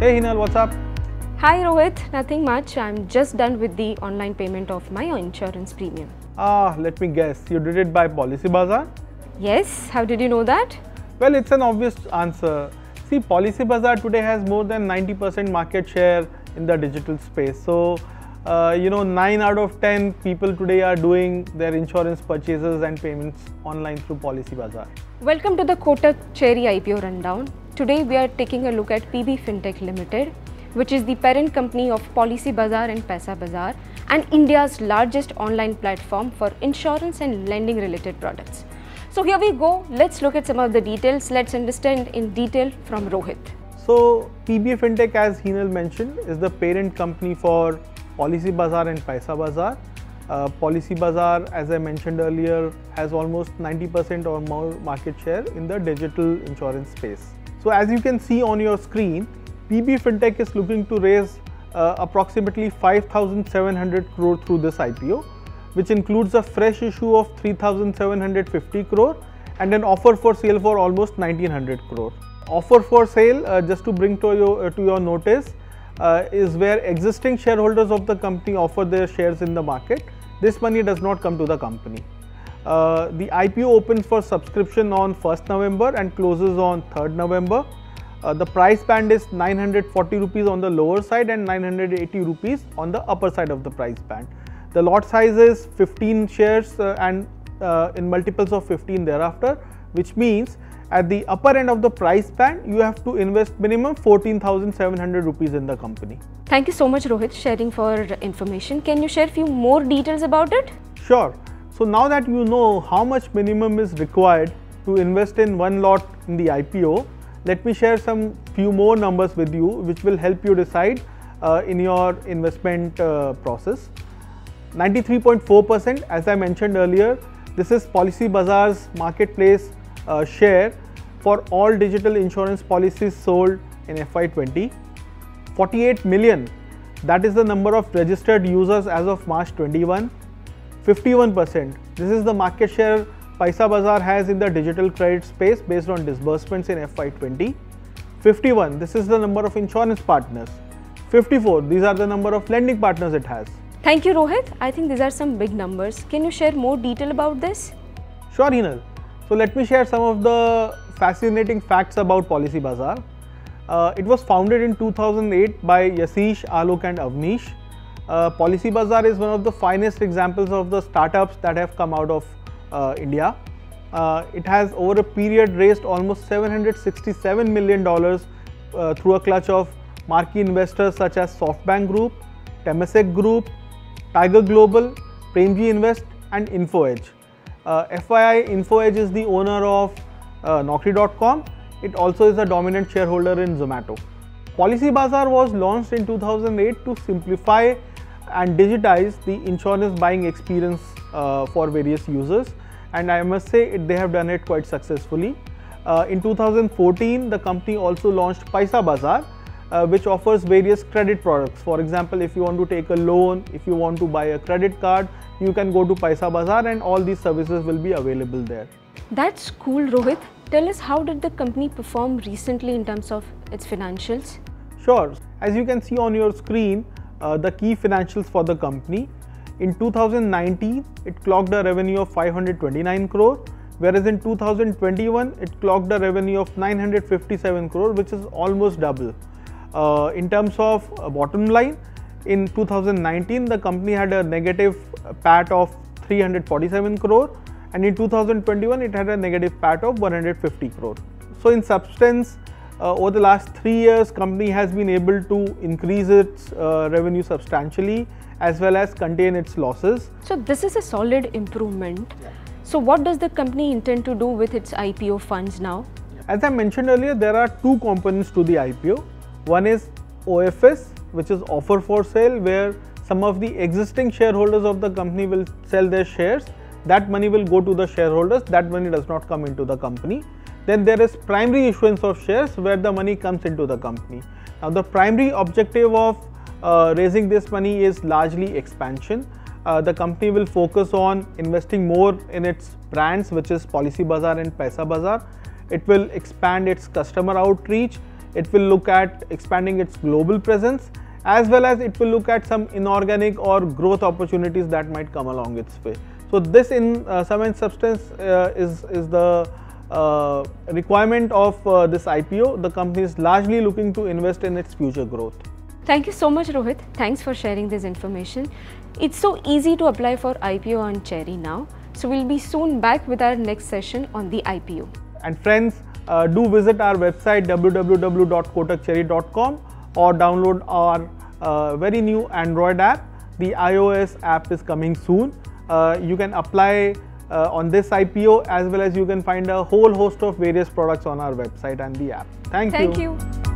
Hey Hinal, what's up? Hi Rohit, nothing much. I'm just done with the online payment of my insurance premium. Ah, let me guess. You did it by Policy Bazaar? Yes, how did you know that? Well, it's an obvious answer. See, Policy Bazaar today has more than 90% market share in the digital space. So, uh, you know, 9 out of 10 people today are doing their insurance purchases and payments online through Policy Bazaar. Welcome to the Kotak Cherry IPO rundown. Today we are taking a look at PB Fintech Limited, which is the parent company of Policy Bazaar and Paisa Bazaar and India's largest online platform for insurance and lending related products. So here we go. Let's look at some of the details. Let's understand in detail from Rohit. So, PB Fintech, as Hinal mentioned, is the parent company for Policy Bazaar and Paisa Bazaar. Uh, Policy Bazaar, as I mentioned earlier, has almost 90% or more market share in the digital insurance space. So, as you can see on your screen, PB Fintech is looking to raise uh, approximately 5,700 crore through this IPO, which includes a fresh issue of 3,750 crore and an offer for sale for almost 1,900 crore. Offer for sale, uh, just to bring to your, uh, to your notice, uh, is where existing shareholders of the company offer their shares in the market. This money does not come to the company. Uh, the IPO opens for subscription on 1st November and closes on 3rd November. Uh, the price band is 940 rupees on the lower side and 980 rupees on the upper side of the price band. The lot size is 15 shares uh, and uh, in multiples of 15 thereafter, which means at the upper end of the price band, you have to invest minimum 14,700 rupees in the company. Thank you so much Rohit sharing for information. Can you share a few more details about it? Sure. So now that you know how much minimum is required to invest in one lot in the IPO, let me share some few more numbers with you which will help you decide uh, in your investment uh, process. 93.4% as I mentioned earlier, this is Policy Bazaar's marketplace uh, share for all digital insurance policies sold in FY20. 48 million, that is the number of registered users as of March 21. 51%, this is the market share Paisa Bazaar has in the digital credit space based on disbursements in FY20. 51, this is the number of insurance partners. 54, these are the number of lending partners it has. Thank you Rohit. I think these are some big numbers. Can you share more detail about this? Sure, Hinal. So let me share some of the fascinating facts about Policy Bazaar. Uh, it was founded in 2008 by Yashish, Alok and Avnish. Uh, Policy Bazaar is one of the finest examples of the startups that have come out of uh, India. Uh, it has over a period raised almost $767 million uh, through a clutch of marquee investors such as SoftBank Group, Temasek Group, Tiger Global, Premji Invest and InfoEdge. Uh, FYI, InfoEdge is the owner of uh, Naukri.com. It also is a dominant shareholder in Zomato. Policy Bazaar was launched in 2008 to simplify and digitize the insurance buying experience uh, for various users and I must say it, they have done it quite successfully. Uh, in 2014, the company also launched Paisa Bazaar, uh, which offers various credit products. For example, if you want to take a loan, if you want to buy a credit card, you can go to Paisa Bazaar and all these services will be available there. That's cool Rohit. Tell us how did the company perform recently in terms of its financials? Sure. As you can see on your screen, uh, the key financials for the company. In 2019, it clocked a revenue of 529 crore, whereas in 2021, it clocked a revenue of 957 crore, which is almost double. Uh, in terms of uh, bottom line, in 2019, the company had a negative PAT of 347 crore, and in 2021, it had a negative PAT of 150 crore. So, in substance, uh, over the last three years, company has been able to increase its uh, revenue substantially as well as contain its losses. So this is a solid improvement. Yeah. So what does the company intend to do with its IPO funds now? As I mentioned earlier, there are two components to the IPO. One is OFS, which is offer for sale, where some of the existing shareholders of the company will sell their shares. That money will go to the shareholders. That money does not come into the company. Then there is primary issuance of shares where the money comes into the company. Now the primary objective of uh, raising this money is largely expansion. Uh, the company will focus on investing more in its brands which is Policy Bazaar and Paisa Bazaar. It will expand its customer outreach. it will look at expanding its global presence as well as it will look at some inorganic or growth opportunities that might come along its way. So this in uh, sum substance uh, is, is the uh, requirement of uh, this IPO. The company is largely looking to invest in its future growth. Thank you so much Rohit. Thanks for sharing this information. It's so easy to apply for IPO on Cherry now. So we'll be soon back with our next session on the IPO. And friends, uh, do visit our website www.kotakcherry.com or download our uh, very new Android app. The iOS app is coming soon. Uh, you can apply uh, on this IPO as well as you can find a whole host of various products on our website and the app. Thank, you. Thank you. you.